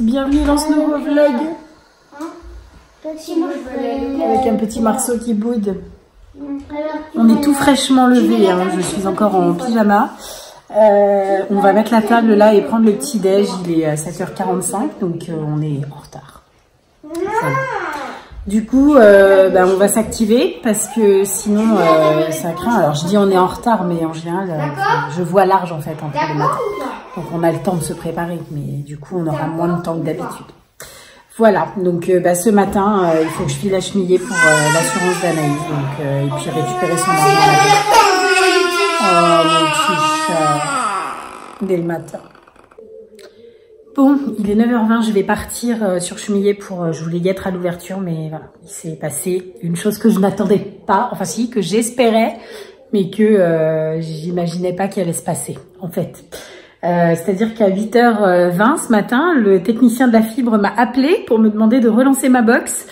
Bienvenue dans ce nouveau vlog avec un petit marceau qui boude. On est tout fraîchement levé, hein. je suis encore en pyjama. Euh, on va mettre la table là et prendre le petit déj, il est à 7h45 donc euh, on est en retard. Du coup, euh, ben, on va s'activer parce que sinon euh, ça craint. Alors je dis on est en retard, mais en général, euh, je vois large en fait entre les matins. Donc on a le temps de se préparer, mais du coup on aura moins de temps que d'habitude. Voilà, donc euh, bah, ce matin, euh, il faut que je file la chemillée pour l'assurance d'Anaïs, donc euh, et puis récupérer son argent. Oh mon petit chat, dès le matin. Bon, il est 9h20, je vais partir euh, sur Chemillé pour, euh, je voulais y être à l'ouverture, mais voilà, il s'est passé une chose que je n'attendais pas, enfin si, que j'espérais, mais que euh, j'imaginais pas qu'elle allait se passer, en fait. C'est-à-dire qu'à 8h20 ce matin, le technicien de la fibre m'a appelé pour me demander de relancer ma box.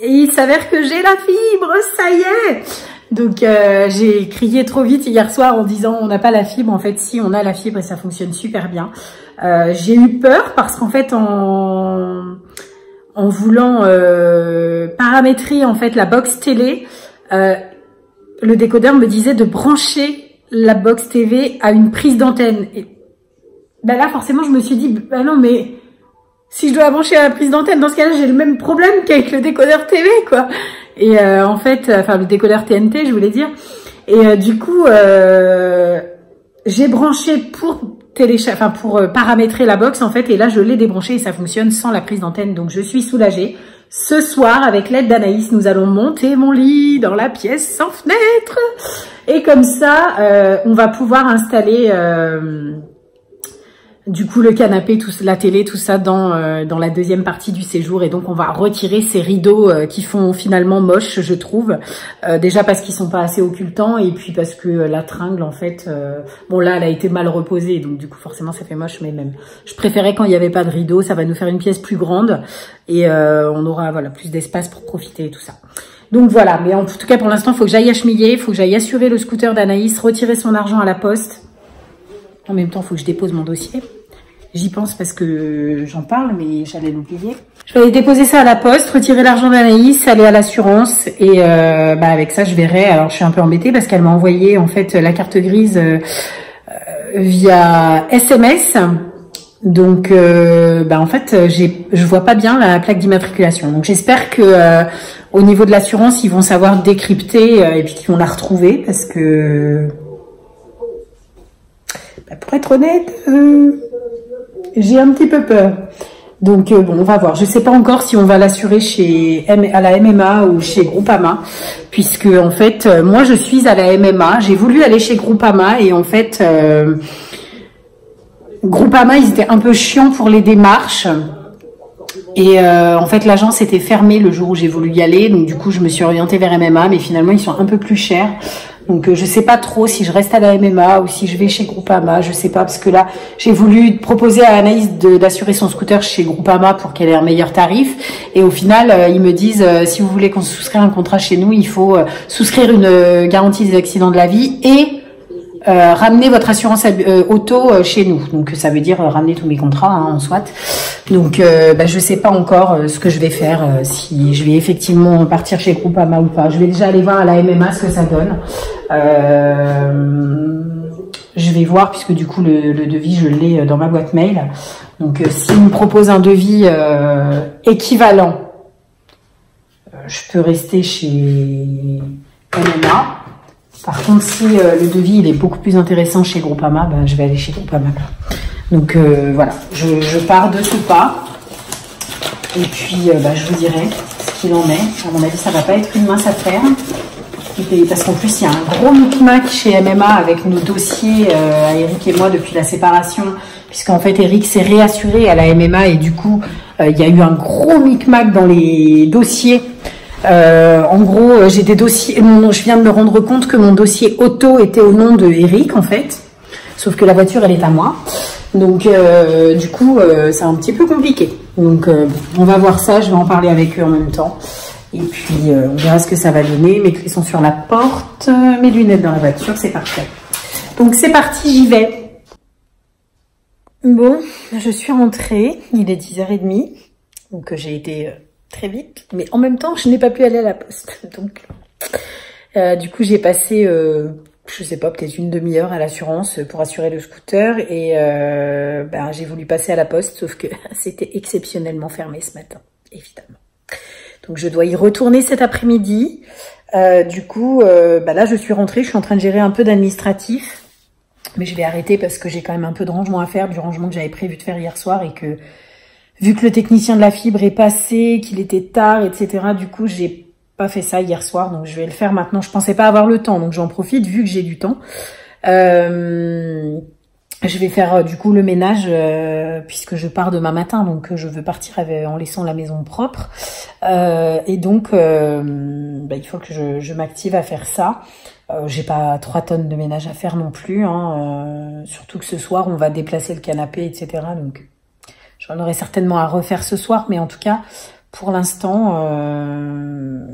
Et il s'avère que j'ai la fibre, ça y est Donc euh, j'ai crié trop vite hier soir en disant on n'a pas la fibre. En fait, si on a la fibre et ça fonctionne super bien. Euh, j'ai eu peur parce qu'en fait en en voulant euh, paramétrer en fait la box télé, le décodeur me disait de brancher la box TV à une prise d'antenne. Et ben là forcément je me suis dit bah non mais si je dois brancher à la prise d'antenne dans ce cas-là j'ai le même problème qu'avec le décodeur TV quoi. Et euh, en fait enfin le décodeur TNT je voulais dire. Et euh, du coup euh, j'ai branché pour télécharger, enfin pour euh, paramétrer la box en fait, et là je l'ai débranché et ça fonctionne sans la prise d'antenne, donc je suis soulagée. Ce soir, avec l'aide d'Anaïs, nous allons monter mon lit dans la pièce sans fenêtre, et comme ça, euh, on va pouvoir installer euh, du coup le canapé, tout, la télé, tout ça dans euh, dans la deuxième partie du séjour, et donc on va retirer ces rideaux euh, qui font finalement moche, je trouve. Euh, déjà parce qu'ils sont pas assez occultants, et puis parce que la tringle en fait, bon là elle a été mal reposée, donc du coup forcément ça fait moche, mais même je préférais quand il n'y avait pas de rideau, ça va nous faire une pièce plus grande et on aura voilà plus d'espace pour profiter et tout ça. Donc voilà, mais en tout cas pour l'instant il faut que j'aille à chemiller, il faut que j'aille assurer le scooter d'Anaïs, retirer son argent à la poste. En même temps il faut que je dépose mon dossier. J'y pense parce que j'en parle, mais j'allais l'oublier. Je vais aller déposer ça à la poste, retirer l'argent d'Anaïs, aller à l'assurance et euh, bah avec ça je verrai. Alors je suis un peu embêtée parce qu'elle m'a envoyé en fait la carte grise euh, euh, via SMS. Donc euh, bah en fait j'ai je vois pas bien la plaque d'immatriculation. Donc j'espère que euh, au niveau de l'assurance ils vont savoir décrypter euh, et puis qu'ils vont la retrouver parce que bah, pour être honnête. J'ai un petit peu peur. Donc euh, bon, on va voir. Je sais pas encore si on va l'assurer chez à la MMA ou chez Groupama, puisque en fait, euh, moi je suis à la MMA. J'ai voulu aller chez Groupama et en fait, euh, Groupama ils étaient un peu chiants pour les démarches. Et en fait, l'agence était fermée le jour où j'ai voulu y aller, donc du coup, je me suis orientée vers MMA, mais finalement, ils sont un peu plus chers. Donc, euh, je sais pas trop si je reste à la MMA ou si je vais chez Groupama, je sais pas, parce que là, j'ai voulu proposer à Anaïs d'assurer son scooter chez Groupama pour qu'elle ait un meilleur tarif. Et au final, euh, ils me disent, euh, si vous voulez qu'on souscrive un contrat chez nous, il faut euh, souscrire une euh, garantie des accidents de la vie et ramener votre assurance auto chez nous. Donc ça veut dire ramener tous mes contrats hein, en soit. Donc euh, bah, je sais pas encore euh, ce que je vais faire, euh, si je vais effectivement partir chez Groupama ou pas. Je vais déjà aller voir à la MMA ce que ça donne. Euh, je vais voir puisque du coup le, devis je l'ai dans ma boîte mail. Donc s'il me propose un devis équivalent, je peux rester chez MMA. Par contre, si le devis il est beaucoup plus intéressant chez Groupama, ben, je vais aller chez Groupama. Donc euh, voilà, je, pars de ce pas. Et puis euh, bah, je vous dirai ce qu'il en est. À mon avis, ça va pas être une mince affaire. Parce qu'en plus, il y a un gros micmac chez MMA avec nos dossiers euh, à Eric et moi depuis la séparation, puisqu'en fait Eric s'est réassuré à la MMA et du coup, il y a eu un gros micmac dans les dossiers. En gros, j'ai des dossiers. je viens de me rendre compte que mon dossier auto était au nom de Eric en fait, sauf que la voiture elle est à moi. Donc euh, du coup, euh, c'est un petit peu compliqué. Donc euh, on va voir ça. Je vais en parler avec eux en même temps. Et puis on verra ce que ça va donner. Mes clés sont sur la porte, mes lunettes dans la voiture, c'est parfait. Donc c'est parti, j'y vais. Bon, je suis rentrée, il est 10h30, donc j'ai été très vite, mais en même temps, je n'ai pas pu aller à la poste. Donc, du coup, j'ai passé, je sais pas, peut-être une demi-heure à l'assurance pour assurer le scooter et ben, j'ai voulu passer à la poste, sauf que c'était exceptionnellement fermé ce matin, évidemment. Donc, je dois y retourner cet après-midi. du coup, bah là, je suis rentrée, je suis en train de gérer un peu d'administratif mais je vais arrêter parce que j'ai quand même un peu de rangement à faire, du rangement que j'avais prévu de faire hier soir et que vu que le technicien de la fibre est passé, qu'il était tard, etc. Du coup, j'ai pas fait ça hier soir, donc je vais le faire maintenant. Je pensais pas avoir le temps, donc j'en profite vu que j'ai du temps. Euh, je vais faire euh, du coup le ménage euh, puisque je pars demain matin, donc je veux partir en laissant la maison propre. et donc, bah, il faut que je, je m'active à faire ça. Euh, j'ai pas trois tonnes de ménage à faire non plus, hein, euh, surtout que ce soir on va déplacer le canapé, etc. Donc j'en aurai certainement à refaire ce soir, mais en tout cas pour l'instant, euh,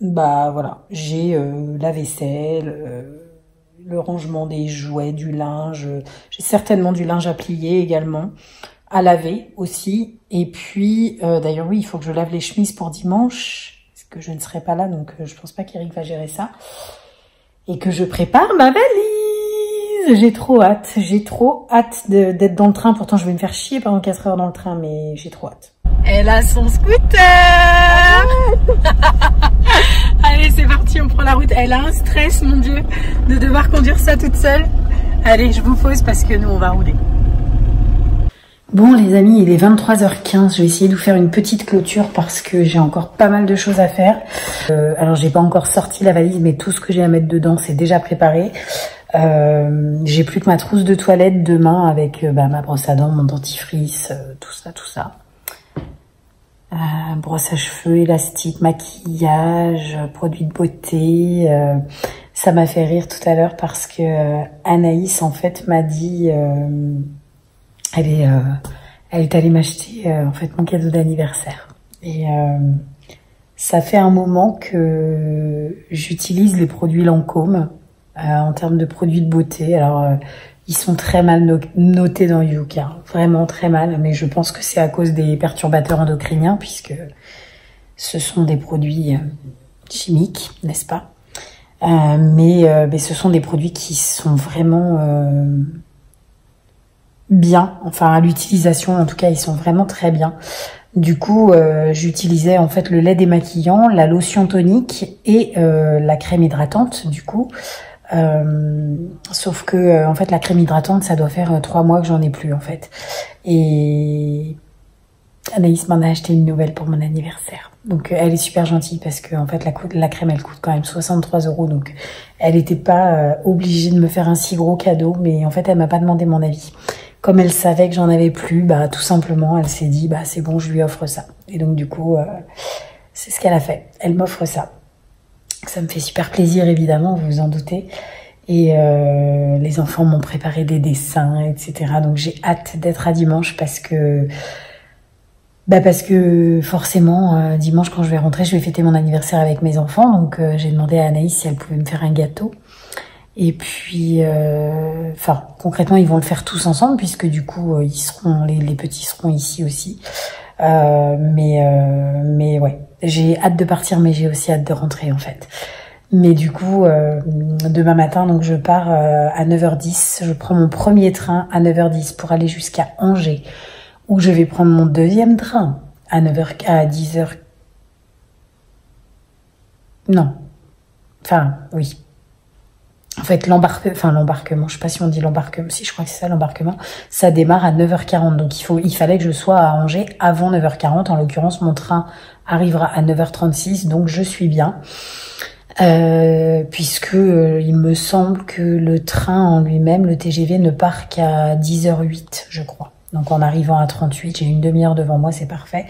bah voilà, j'ai la vaisselle, le rangement des jouets, du linge, j'ai certainement du linge à plier également, à laver aussi, et puis d'ailleurs oui, il faut que je lave les chemises pour dimanche que je ne serai pas là, donc euh, je pense pas qu'Eric va gérer ça. Et que je prépare ma valise J'ai trop hâte, j'ai trop hâte d'être dans le train. Pourtant, je vais me faire chier pendant 4 heures dans le train, mais j'ai trop hâte. Elle a son scooter Allez, c'est parti, on prend la route. Elle a un stress, mon Dieu, de devoir conduire ça toute seule. Allez, je vous pose parce que nous, on va rouler. Bon les amis, il est 23h15, je vais essayer de vous faire une petite clôture parce que j'ai encore pas mal de choses à faire. Euh, alors j'ai pas encore sorti la valise, mais tout ce que j'ai à mettre dedans, c'est déjà préparé. Euh, j'ai plus que ma trousse de toilette demain avec euh, bah, ma brosse à dents, mon dentifrice, tout ça, tout ça. Brosse à cheveux, élastique, maquillage, produits de beauté. ça m'a fait rire tout à l'heure parce que Anaïs en fait m'a dit elle est, euh, elle est allée m'acheter euh, en fait mon cadeau d'anniversaire. Et euh, ça fait un moment que j'utilise les produits Lancôme en termes de produits de beauté. Ils sont très mal notés dans Yuka, vraiment très mal, mais je pense que c'est à cause des perturbateurs endocriniens puisque ce sont des produits chimiques, n'est-ce pas? Mais, mais, ce sont des produits qui sont vraiment bien, enfin à l'utilisation en tout cas ils sont vraiment très bien. Du coup euh, j'utilisais en fait le lait démaquillant, la lotion tonique et euh, la crème hydratante du coup. Euh, sauf que en fait la crème hydratante ça doit faire trois mois que j'en ai plus en fait. Et Anaïs m'en a acheté une nouvelle pour mon anniversaire. Donc elle est super gentille parce que en fait la, la crème elle coûte quand même 63 euros donc elle n'était pas obligée de me faire un si gros cadeau mais en fait elle m'a pas demandé mon avis comme elle savait que j'en avais plus, bah tout simplement, elle s'est dit bah c'est bon, je lui offre ça. Et donc du coup, euh, c'est ce qu'elle a fait. Elle m'offre ça. Ça me fait super plaisir évidemment, vous vous en doutez. Et euh, les enfants m'ont préparé des dessins, etc. Donc j'ai hâte d'être à dimanche parce que bah parce que forcément euh, dimanche quand je vais rentrer, je vais fêter mon anniversaire avec mes enfants. Donc j'ai demandé à Anaïs si elle pouvait me faire un gâteau. Et puis, euh, enfin, concrètement, ils vont le faire tous ensemble puisque du coup, euh, ils seront, les, les, petits seront ici aussi. Euh, mais, euh, mais ouais, j'ai hâte de partir, mais j'ai aussi hâte de rentrer en fait. Mais du coup, euh, demain matin, donc je pars à 9h10. Je prends mon premier train à 9h10 pour aller jusqu'à Angers, où je vais prendre mon deuxième train à 9h, à 10h. Non. Enfin, oui, en fait, l'embarquement, enfin l'embarquement, je sais pas si on dit l'embarquement, si je crois que c'est ça l'embarquement, ça démarre à 9h40. Donc il faut, il fallait que je sois à Angers avant 9h40. En l'occurrence, mon train arrivera à 9h36, donc je suis bien. Euh, puisque euh, il me semble que le train en lui-même, le TGV, ne part qu'à 10h08, je crois. Donc en arrivant à 38, j'ai une demi-heure devant moi, c'est parfait.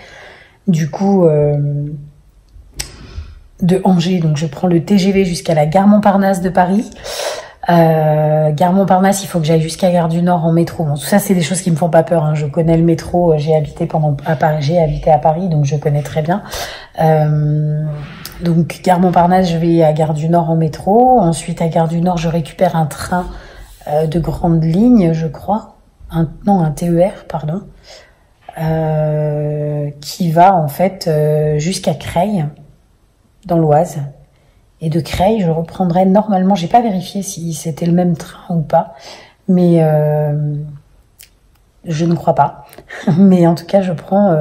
Du coup, euh, de Angers, donc je prends le TGV jusqu'à la gare Montparnasse de Paris. Euh, gare Montparnasse, il faut que j'aille jusqu'à Gare du Nord en métro. Bon, tout ça, c'est des choses qui me font pas peur. Hein. Je connais le métro. J'ai habité pendant à Paris, j'ai habité à Paris, donc je connais très bien. Euh, donc Gare Montparnasse, je vais à Gare du Nord en métro. Ensuite, à Gare du Nord, je récupère un train euh, de grande ligne, je crois. un, non, un TER, pardon, euh, qui va en fait euh, jusqu'à Creil, dans l'Oise. Et de Creil, je reprendrai normalement, j'ai pas vérifié si c'était le même train ou pas, mais euh, je ne crois pas. mais en tout cas, je prends,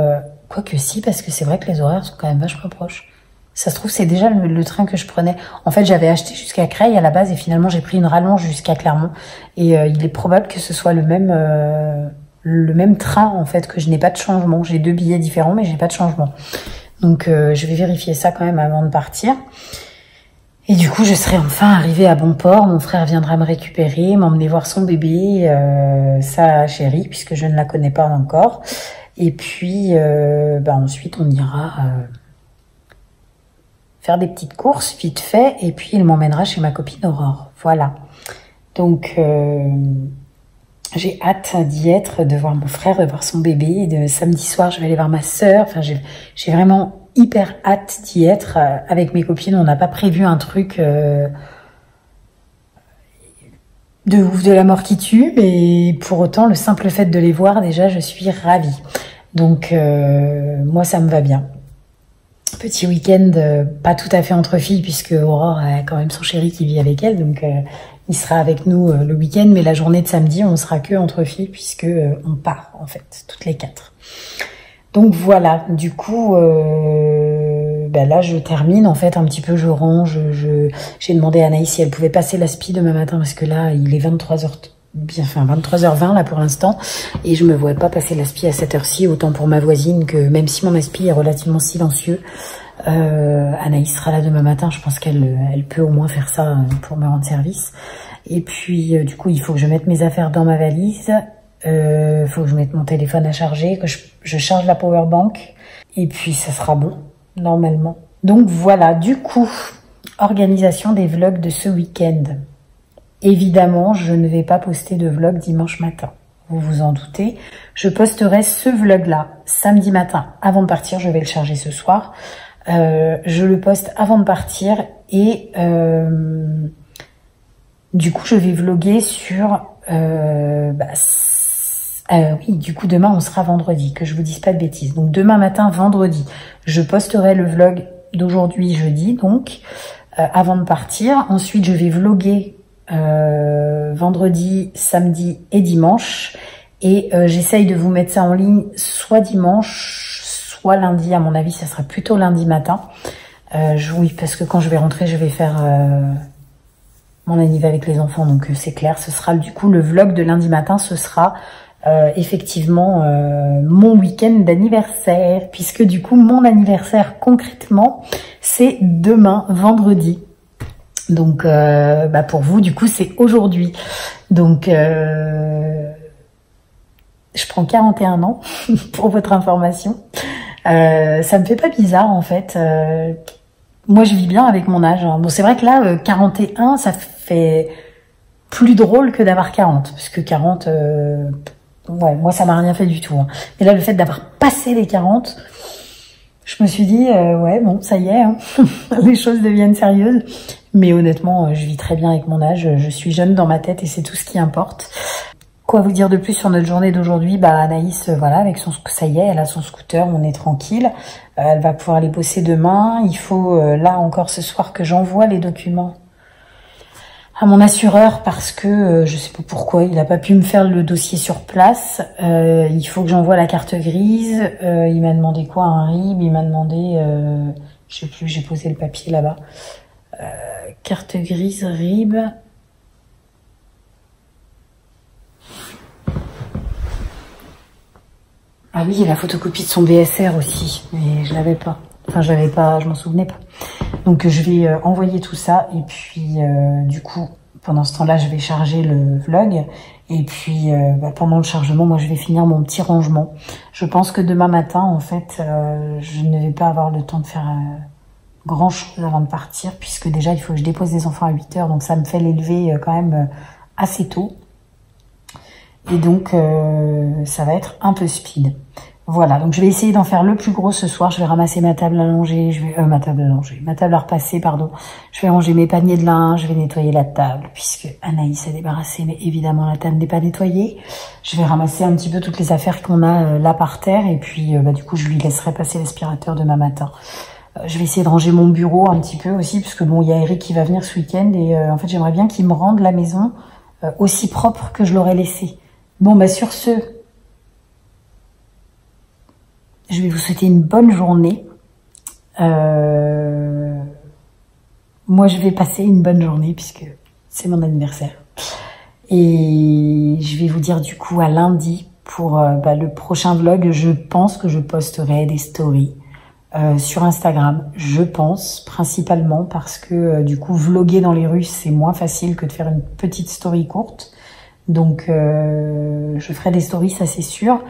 quoi que si, parce que c'est vrai que les horaires sont quand même vachement proches. Ça se trouve, c'est déjà le, train que je prenais. En fait, j'avais acheté jusqu'à Creil à la base et finalement, j'ai pris une rallonge jusqu'à Clermont. Et il est probable que ce soit le même le même train en fait que je n'ai pas de changement. J'ai deux billets différents mais j'ai pas de changement. Donc euh, je vais vérifier ça quand même avant de partir. Et du coup, je serai enfin arrivée à bon port. Mon frère viendra me récupérer, m'emmener voir son bébé, euh, sa chérie, puisque je ne la connais pas encore. Et puis, euh, bah, ensuite, on ira euh, faire des petites courses vite fait. Et puis, il m'emmènera chez ma copine Aurore. Voilà. Donc, j'ai hâte d'y être, de voir mon frère, de voir son bébé. De samedi soir, je vais aller voir ma sœur. Enfin, j'ai vraiment hyper hâte d'y être euh, avec mes copines. On n'a pas prévu un truc euh, de ouf de la mort qui tue, mais pour autant, le simple fait de les voir, déjà, je suis ravie. Donc, euh, moi, ça me va bien. Petit week-end, pas tout à fait entre filles, puisque Aurore a quand même son chéri qui vit avec elle, donc il sera avec nous le week-end, mais la journée de samedi, on sera que entre filles puisque on part en fait, toutes les quatre. Donc voilà, du coup, euh, ben là je termine en fait un petit peu, je range, je j'ai demandé à Anaïs si elle pouvait passer l'aspi demain matin parce que là il est 23h bien enfin 23h20 là pour l'instant et je me vois pas passer l'aspi à cette heure-ci autant pour ma voisine que même si mon aspi est relativement silencieux euh, Anaïs sera là demain matin, je pense qu'elle elle peut au moins faire ça euh, pour me rendre service. Et puis, du coup, il faut que je mette mes affaires dans ma valise. Euh, faut que je mette mon téléphone à charger, que je, charge la power bank. Et puis, ça sera bon, normalement. Donc voilà, du coup, organisation des vlogs de ce week-end. Évidemment, je ne vais pas poster de vlog dimanche matin. Vous vous en doutez. Je posterai ce vlog-là samedi matin. Avant de partir, je vais le charger ce soir. Euh, je le poste avant de partir et euh, du coup je vais vlogger sur bah, oui du coup demain on sera vendredi que je vous dise pas de bêtises donc demain matin vendredi je posterai le vlog d'aujourd'hui jeudi donc avant de partir ensuite je vais vlogger vendredi samedi et dimanche et j'essaye de vous mettre ça en ligne soit dimanche lundi, à mon avis, ça sera plutôt lundi matin. Euh, oui, parce que quand je vais rentrer, je vais faire euh, mon anniversaire avec les enfants, donc euh, c'est clair. Ce sera du coup le vlog de lundi matin, ce sera euh, effectivement mon week-end d'anniversaire, puisque du coup mon anniversaire concrètement, c'est demain, vendredi. Donc bah pour vous, du coup, c'est aujourd'hui. Donc je prends 41 ans pour votre information. Euh, ça me fait pas bizarre en fait. Euh, moi, je vis bien avec mon âge. Hein. Bon, c'est vrai que là, 41, euh, ça fait plus drôle que d'avoir 40, parce que 40, ouais, moi, ça m'a rien fait du tout. Hein. Là, le fait d'avoir passé les 40, je me suis dit, ouais, bon, ça y est, hein. les choses deviennent sérieuses. Mais honnêtement, je vis très bien avec mon âge. Je suis jeune dans ma tête et c'est tout ce qui importe. Quoi vous dire de plus sur notre journée d'aujourd'hui? Bah Anaïs, euh, voilà, avec son ça y est, elle a son scooter, on est tranquille. Euh, elle va pouvoir aller bosser demain. Il faut euh, là encore ce soir que j'envoie les documents à mon assureur parce que je sais pas pourquoi il n'a pas pu me faire le dossier sur place. il faut que j'envoie la carte grise. il m'a demandé quoi Un RIB? Il m'a demandé, je sais plus, j'ai posé le papier là-bas. carte grise, RIB. Ah oui, la photocopie de son BSR aussi, mais je l'avais pas. Enfin, je l'avais pas, je m'en souvenais pas. Donc, je vais euh, envoyer tout ça et puis, euh, du coup, pendant ce temps-là, je vais charger le vlog. Et puis, euh, bah, pendant le chargement, moi, je vais finir mon petit rangement. Je pense que demain matin, en fait, je ne vais pas avoir le temps de faire grand-chose avant de partir, puisque déjà, il faut que je dépose les enfants à 8 heures. Donc, ça me fait l'élever quand même assez tôt. Et donc, ça va être un peu speed. Voilà, donc je vais essayer d'en faire le plus gros ce soir. Je vais ramasser ma table langer, je vais, euh, ma table langer, ma table à repasser, pardon. Je vais ranger mes paniers de linge, je vais nettoyer la table, puisque Anaïs a débarrassé, mais évidemment la table n'est pas nettoyée. Je vais ramasser un petit peu toutes les affaires qu'on a euh, là par terre, et puis euh, bah, du coup je lui laisserai passer l'aspirateur demain matin. je vais essayer de ranger mon bureau un petit peu aussi, puisque bon, il y a Eric qui va venir ce week-end, et en fait j'aimerais bien qu'il me rende la maison aussi propre que je l'aurais laissée. Bon, bah sur ce, je vais vous souhaiter une bonne journée. Euh, moi, je vais passer une bonne journée puisque c'est mon anniversaire. Et je vais vous dire du coup à lundi pour euh, bah, le prochain vlog. Je pense que je posterai des stories euh, sur Instagram. Je pense principalement parce que du coup vloguer dans les rues c'est moins facile que de faire une petite story courte. Donc je ferai des stories, ça c'est sûr.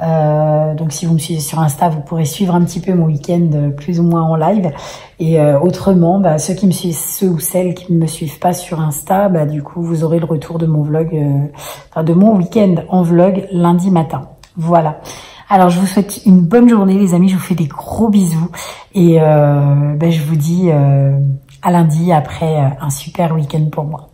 Euh, donc si vous me suivez sur Insta, vous pourrez suivre un petit peu mon week-end euh, plus ou moins en live. Et euh, autrement, bah, ceux qui me suivent, ceux ou celles qui ne me suivent pas sur Insta, bah, du coup vous aurez le retour de mon vlog, enfin de mon week-end en vlog lundi matin. Voilà. Alors je vous souhaite une bonne journée les amis, je vous fais des gros bisous et bah, je vous dis à lundi après un super week-end pour moi.